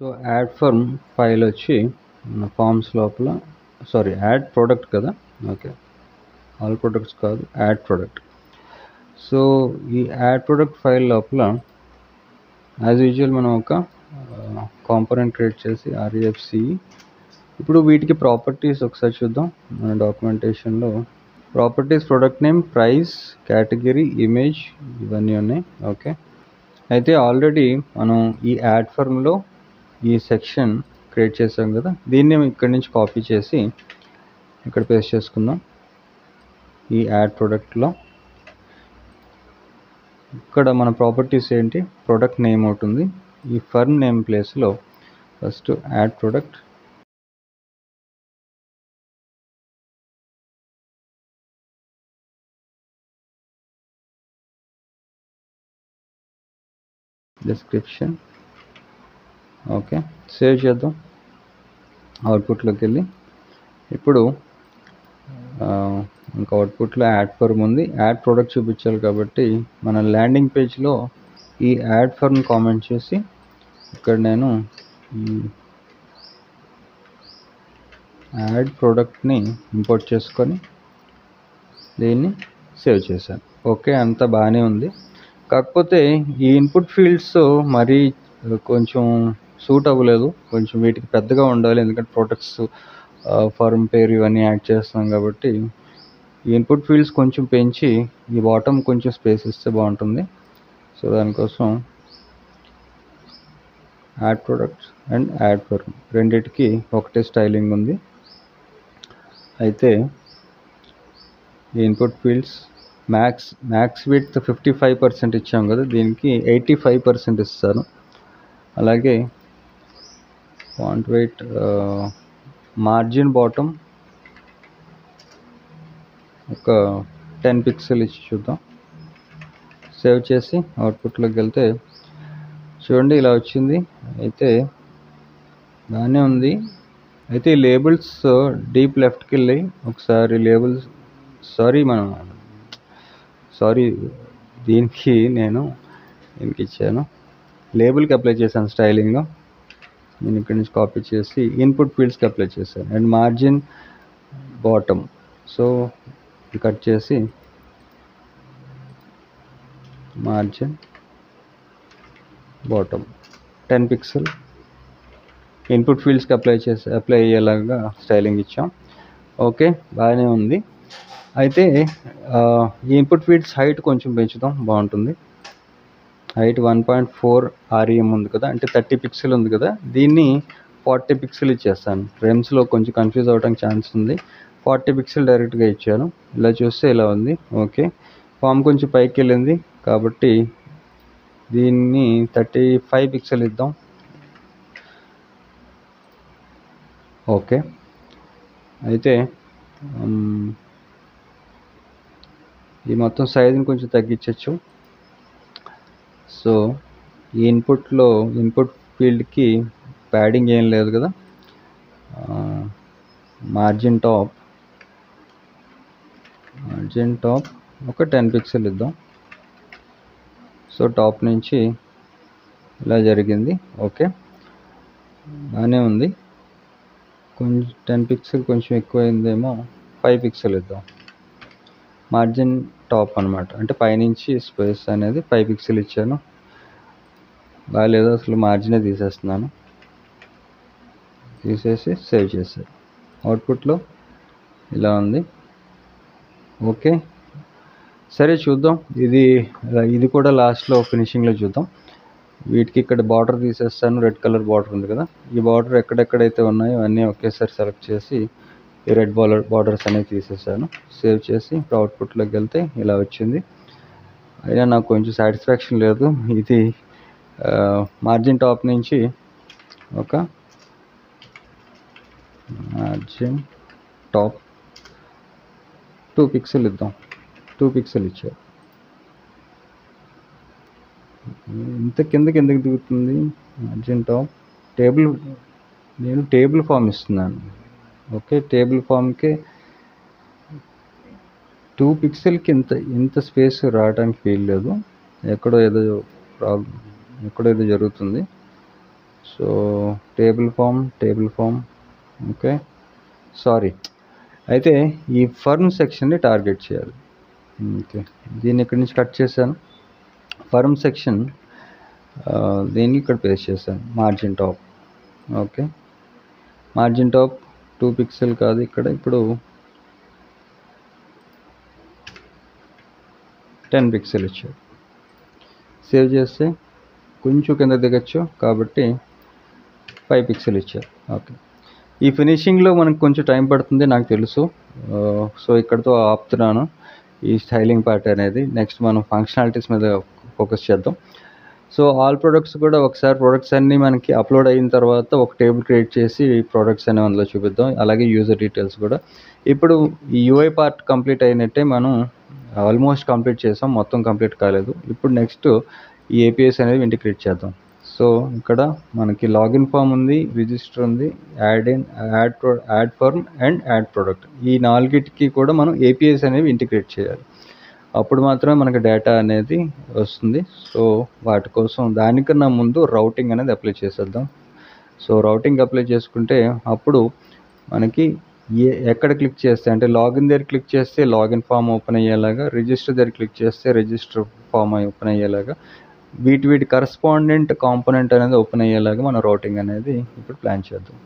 So add form file వచ్చి మన forms లోపల సారీ యాడ్ ప్రోడక్ట్ కదా? ఓకే. ఆల్ ప్రొడక్ట్స్ కాదు యాడ్ ప్రోడక్ట్. సో ఈ యాడ్ ప్రోడక్ట్ ఫైల్ లోపల యాజ్ యూజువల్ మనం ఒక కాంపోనెంట్ క్రియేట్ చేసి ఆర్ఈఎఫ్సి ఇప్పుడు వీటికి ప్రాపర్టీస్ ఒకసారి చూద్దాం. మన డాక్యుమెంటేషన్లో properties product name price category image ఇవన్నీ ఉన్నాయి. ఓకే. అయితే ఆల్రెడీ మనం ఈ యాడ్ ఫర్మ్లో ఈ సెక్షన్ క్రియేట్ చేసాం కదా. దీన్ని ఇక్కడి నుంచి కాపీ చేసి ఇక్కడ పేస్ట్ చేసుకుందాం. ఈ యాడ్ ప్రోడక్ట్లో ఇక్కడ మన ప్రాపర్టీస్ ఏంటి? ప్రోడక్ట్ నేమ్ అవుతుంది ఈ ఫర్మ్ నేమ్ ప్లేస్లో first add product description okay save చేద్దాం. అవుట్పుట్లోకి వెళ్ళి. ఇప్పుడు ఇంకా అవుట్పుట్లో యాడ్ ఫర్మ్ ఉంది. యాడ్ ప్రోడక్ట్ చూపించాలి కాబట్టి మన ల్యాండింగ్ పేజ్లో ఈ యాడ్ ఫర్మ్ కామెంట్ చేసి ఇక్కడ నేను యాడ్ ప్రోడక్ట్ని ఇంపోర్ట్ చేసుకొని దీన్ని సేవ్ చేశాను. ఓకే అంత బాగానే ఉంది. కాకపోతే ఈ ఇన్పుట్ ఫీల్డ్స్ మరీ కొంచెం సూట్ అవ్వలేదు. కొంచెం వీటికి పెద్దగా ఉండాలి. ఎందుకంటే ప్రొడక్ట్స్ ఫర్మ్ పేరు ఇవన్నీ యాడ్ చేస్తాం కాబట్టి ఈ ఇన్పుట్ ఫీల్డ్స్ కొంచెం పెంచి ఈ బాటమ్ కొంచెం స్పేస్ ఇస్తే బాగుంటుంది. సో దానికోసం add products and add form రెండిటికి ఒకటే స్టైలింగ్ ఉంది. అయితే ఈ input fields max max with fifty five percent ఇచ్చాం కదా. దీనికి ఎయిటీ ఫైవ్ పర్సెంట్ ఇస్తాను అలాగే ఫాంట్ వెయిట్ మార్జిన్ బాటమ్ ఒక టెన్ పిక్సెల్ ఇచ్చి చూద్దాం. సేవ్ చేసి అవుట్పుట్లోకి వెళ్తే చూడండి ఇలా వచ్చింది. అయితే బాగానే ఉంది. అయితే ఈ లేబుల్స్ డీప్ లెఫ్ట్కి వెళ్ళి ఒకసారి లేబుల్స్ సారీ మనం సారీ దీనికి నేను దీనికి ఇచ్చాను. లేబుల్కి అప్లై చేశాను స్టైలింగ్ నేను ఇక్కడి నుంచి కాపీ చేసి ఇన్పుట్ ఫీల్డ్స్కి అప్లై చేశాను. And margin bottom so cut చేసి margin bottom ten pixel input ఫీల్డ్స్కి apply చేసి అప్లై అయ్యేలాగా స్టైలింగ్ ఇచ్చాం. ఓకే బాగానే ఉంది. అయితే ఇన్పుట్ ఫీల్డ్స్ హైట్ కొంచెం పెంచుదాం బాగుంటుంది. Height one point four REM ఉంది కదా అంటే థర్టీ పిక్సెల్ ఉంది కదా దీన్ని ఫార్టీ పిక్సెల్ ఇచ్చేస్తాను. రెమ్స్లో కొంచెం కన్ఫ్యూజ్ అవ్వడానికి ఛాన్స్ ఉంది. ఫార్టీ పిక్సెల్ డైరెక్ట్గా ఇచ్చాను. ఇలా చూస్తే ఇలా ఉంది. ఓకే. ఫామ్ కొంచెం పైకి వెళ్ళింది. కాబట్టి దీన్ని థర్టీ ఫైవ్ పిక్సెల్ ఇద్దాం. ఓకే. అయితే ఈ మొత్తం సైజుని కొంచెం తగ్గించవచ్చు సో ఈ ఇన్పుట్లో ఇన్పుట్ ఫీల్డ్కి ప్యాడింగ్ ఏం లేదు కదా. Margin top. మార్జిన్ టాప్ ఒక టెన్ పిక్సెల్ ఇద్దాం. సో టాప్ నుంచి ఇలా జరిగింది. ఓకే. బాగానే ఉంది. కొంచెం టెన్ పిక్సెల్ కొంచెం ఎక్కువైందేమో ఫైవ్ పిక్సెల్ ఇద్దాం. మార్జిన్ టాప్ అనమాట అంటే పైనుంచి స్పేస్ అనేది ఫైవ్ పిక్సెల్ ఇచ్చాను. బాగాలేదు అసలు మార్జినే తీసేస్తున్నాను. తీసేసి సేవ్ చేశాను అవుట్పుట్లో ఇలా ఉంది. ఓకే. సరే చూద్దాం. ఇది ఇది కూడా లాస్ట్లో ఫినిషింగ్లో చూద్దాం. వీటికి ఇక్కడ బార్డర్ తీసేస్తాను. రెడ్ కలర్ బార్డర్ ఉంది కదా. ఈ బార్డర్ ఎక్కడెక్కడైతే ఉన్నాయో అన్నీ ఒకేసారి సెలెక్ట్ చేసి ఈ రెడ్ బార్డర్ బార్డర్స్ అనేవి తీసేసాను. సేవ్ చేసి ఇప్పుడు అవుట్పుట్లోకి వెళ్తే ఇలా వచ్చింది. అయినా నాకు కొంచెం సాటిస్ఫాక్షన్ లేదు. ఇది మార్జిన్ టాప్ నుంచి ఒక మార్జిన్ టాప్ టూ పిక్సెల్ ఇద్దాం. టూ పిక్సెల్ ఇచ్చారు. ఇంత కిందకి ఎందుకు దిగుతుంది? మార్జిన్ టాప్ టేబుల్ నేను టేబుల్ ఫామ్ ఇస్తున్నాను. ఓకే టేబుల్ ఫామ్కి టూ పిక్సెల్కి ఇంత ఇంత స్పేస్ రావడానికి వీలు లేదు. ఎక్కడో ఏదో ప్రాబ్లం ఎక్కడో ఏదో జరుగుతుంది. So table form table form okay. Sorry. అయితే ఈ ఫర్మ్ సెక్షన్ని టార్గెట్ చేయాలి. ఓకే. దీన్ని ఇక్కడి నుంచి కట్ చేశాను? ఫర్మ్ సెక్షన్ దీన్ని ఇక్కడ పేస్ట్ చేశాను. Margin top. Okay. Margin top two pixel కాదు ఇక్కడ. ఇప్పుడు టెన్ పిక్సెల్ ఇచ్చారు. సేవ్ చేస్తే కొంచెం కింద దిగచ్చు కాబట్టి ఫైవ్ పిక్సెల్ ఇచ్చారు. ఓకే. ఈ ఫినిషింగ్లో మనకు కొంచెం టైం పడుతుంది నాకు తెలుసు. సో ఇక్కడతో ఆపుతున్నాను ఈ స్టైలింగ్ పార్ట్ అనేది. నెక్స్ట్ మనం ఫంక్షనాలిటీస్ మీద ఫోకస్ చేద్దాం. సో ఆల్ ప్రొడక్ట్స్ కూడా ఒకసారి ప్రొడక్ట్స్ అన్నీ మనకి అప్లోడ్ అయిన తర్వాత ఒక టేబుల్ క్రియేట్ చేసి ప్రొడక్ట్స్ అనే అందులో చూపిద్దాం. అలాగే యూజర్ డీటెయిల్స్ కూడా. ఇప్పుడు ఈ యూఐ పార్ట్ కంప్లీట్ అయినట్టే మనం ఆల్మోస్ట్ కంప్లీట్ చేసాం. మొత్తం కంప్లీట్ కాలేదు. ఇప్పుడు నెక్స్ట్ ఈ ఏపీఎస్ అనేది ఇంటిగ్రేట్ చేద్దాం. సో ఇక్కడ మనకి లాగిన్ ఫామ్ ఉంది రిజిస్టర్ ఉంది add in add pro add firm and add product ఈ నాలుగిటికి కూడా మనం ఏపీఎస్ అనేవి ఇంటిగ్రేట్ చేయాలి. అప్పుడు మాత్రమే మనకి డేటా అనేది వస్తుంది. సో వాటి కోసం దానికన్నా ముందు రౌటింగ్ అనేది అప్లై చేసేద్దాం. సో రౌటింగ్ అప్లై చేసుకుంటే అప్పుడు మనకి ఏ ఎక్కడ క్లిక్ చేస్తే అంటే లాగిన్ దగ్గర క్లిక్ చేస్తే లాగిన్ ఫామ్ ఓపెన్ అయ్యేలాగా రిజిస్టర్ దగ్గర క్లిక్ చేస్తే రిజిస్టర్ ఫామ్ ఓపెన్ అయ్యేలాగా వీటి వీటి కరస్పాండెంట్ కాంపోనెంట్ అనేది ఓపెన్ అయ్యేలాగా మనం రౌటింగ్ అనేది ఇప్పుడు ప్లాన్ చేద్దాం.